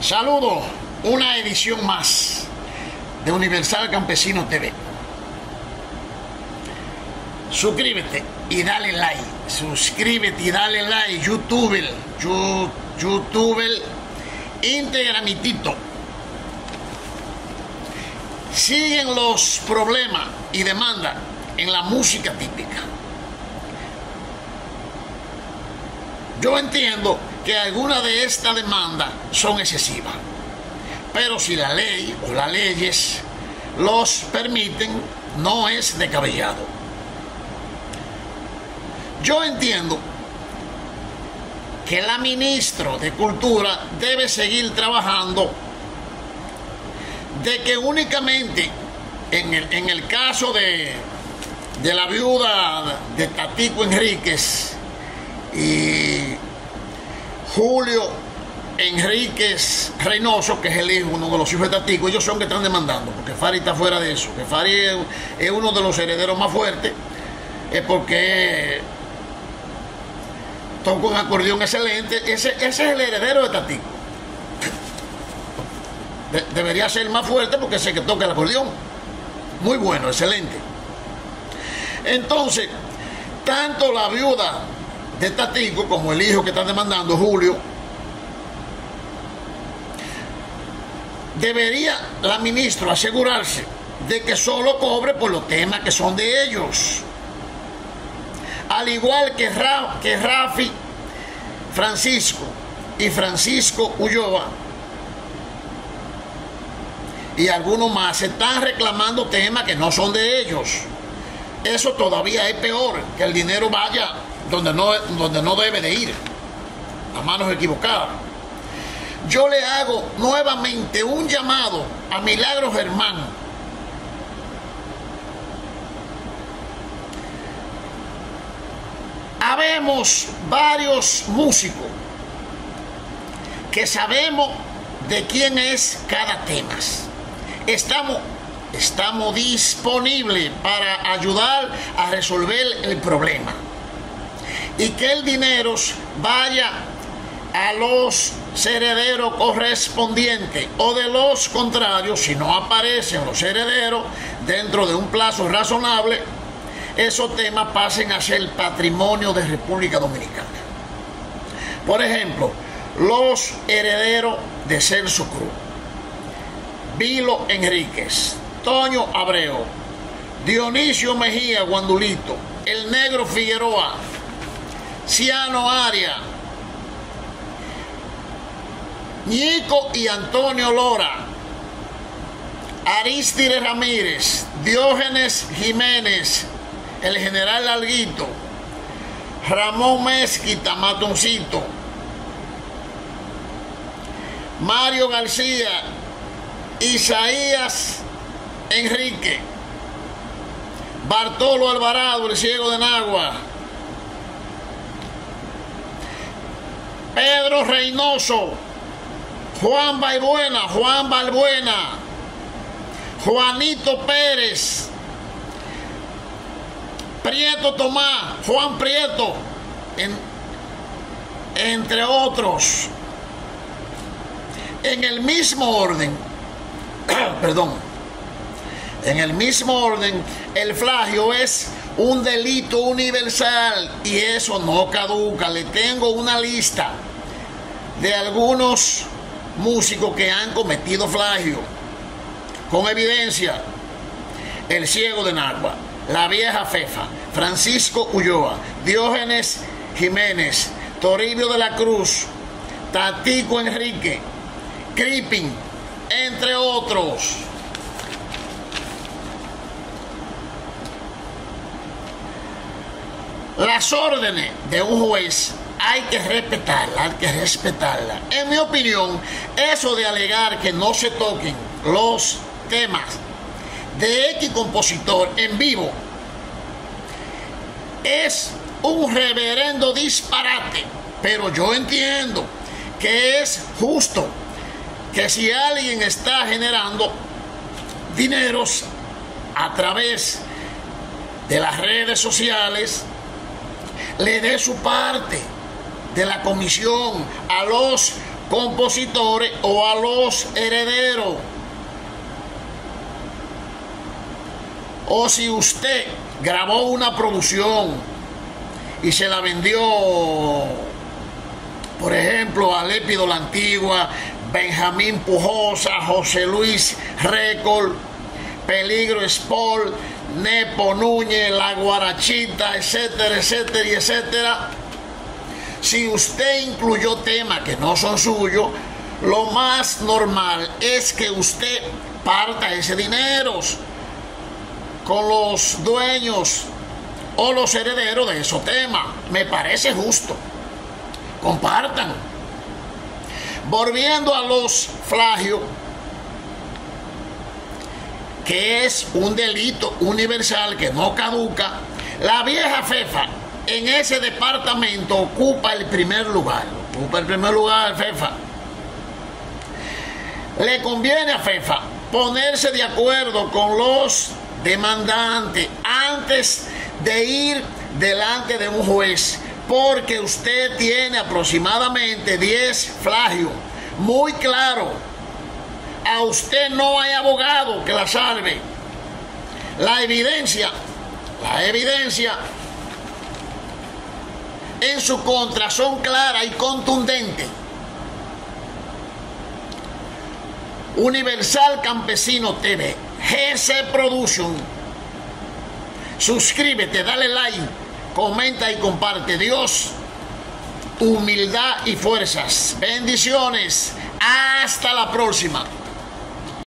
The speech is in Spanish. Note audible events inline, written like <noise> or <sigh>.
Saludos, una edición más de Universal Campesino TV. Suscríbete y dale like. Suscríbete y dale like. YouTube, YouTube, Integramitito. Siguen los problemas y demandas en la música típica. Yo entiendo que algunas de estas demandas son excesivas, pero si la ley o las leyes los permiten, no es descabellado. Yo entiendo que la ministra de Cultura debe seguir trabajando de que únicamente en el, en el caso de, de la viuda de Tatico Enríquez y Julio Enríquez Reynoso, que es el hijo, uno de los hijos de Tatico, ellos son que están demandando, porque Fari está fuera de eso, que Fari es, uno de los herederos más fuertes, es porque toca un acordeón excelente, ese, ese es el heredero de Tatico. debería ser más fuerte porque es el que toca el acordeón. Muy bueno, excelente. Entonces, tanto la viuda de Tatico como el hijo que está demandando, Julio, debería la ministra asegurarse de que solo cobre por los temas que son de ellos. Al igual que, que Rafi Francisco y Francisco Ulloa y algunos más están reclamando temas que no son de ellos. Eso todavía es peor, que el dinero vaya donde no, donde no debe de ir, a manos equivocadas. Yo le hago nuevamente un llamado a Milagro Germán. Habemos varios músicos que sabemos de quién es cada tema. Estamos, estamos disponibles para ayudar a resolver el problema y que el dinero vaya a los herederos correspondientes o de los contrarios, si no aparecen los herederos dentro de un plazo razonable, esos temas pasen a ser patrimonio de República Dominicana. Por ejemplo, los herederos de Celso Cruz, Vilo Enríquez, Toño Abreu, Dionisio Mejía Guandulito, el Negro Figueroa, Ciano Aria, Nico y Antonio Lora, Aristide Ramírez, Diógenes Jiménez, el general Alguito, Ramón Mezquita, Matoncito, Mario García, Isaías Enrique, Bartolo Alvarado, el ciego de Nagua, Pedro Reynoso, Juan Balbuena, Juan Balbuena, Juanito Pérez, Prieto Tomás, Juan Prieto, entre otros. En el mismo orden, <coughs> perdón, en el mismo orden, el flagio es un delito universal y eso no caduca. Le tengo una lista de algunos músicos que han cometido flagio con evidencia. El ciego de Narva, la vieja Fefa, Francisco Ulloa, Diógenes Jiménez, Toribio de la Cruz, Tatico Enrique, Crippin, entre otros. Las órdenes de un juez hay que respetarla, hay que respetarla. En mi opinión, eso de alegar que no se toquen los temas de X compositor en vivo es un reverendo disparate. Pero yo entiendo que es justo que si alguien está generando dineros a través de las redes sociales, le dé su parte de la comisión a los compositores o a los herederos. O si usted grabó una producción y se la vendió, por ejemplo, a Lépido la Antigua, Benjamín Pujosa, José Luis Récord, Peligro Sport, Nepo Núñez, La Guarachita, etcétera, etcétera y etcétera. Si usted incluyó temas que no son suyos, lo más normal es que usted parta ese dinero con los dueños o los herederos de esos temas. Me parece justo. Compartan. Volviendo a los flagios, que es un delito universal que no caduca, la vieja FEFA en ese departamento ocupa el primer lugar. Ocupa el primer lugar FEFA. Le conviene a FEFA ponerse de acuerdo con los demandantes antes de ir delante de un juez, porque usted tiene aproximadamente 10 flagios. Muy claro, a usted no hay abogado que la salve. La evidencia, la evidencia en su contra son claras y contundentes. Universal Campesino TV, GC Production. Suscríbete, dale like, comenta y comparte. Dios, humildad y fuerzas. Bendiciones. Hasta la próxima.